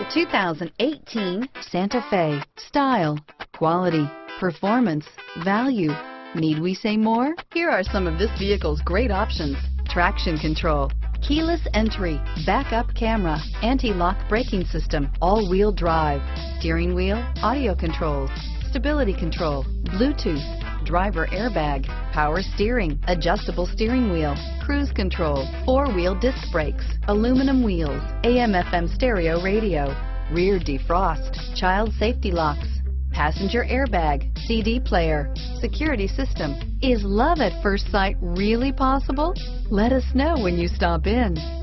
The 2018 Santa Fe. Style, quality, performance, value. Need we say more? Here are some of this vehicle's great options. Traction control, keyless entry, backup camera, anti-lock braking system, all-wheel drive, steering wheel, audio controls, stability control, Bluetooth, driver airbag, power steering, adjustable steering wheel, cruise control, four-wheel disc brakes, aluminum wheels, AM FM stereo radio, rear defrost, child safety locks, passenger airbag, CD player, security system. Is love at first sight really possible? Let us know when you stop in.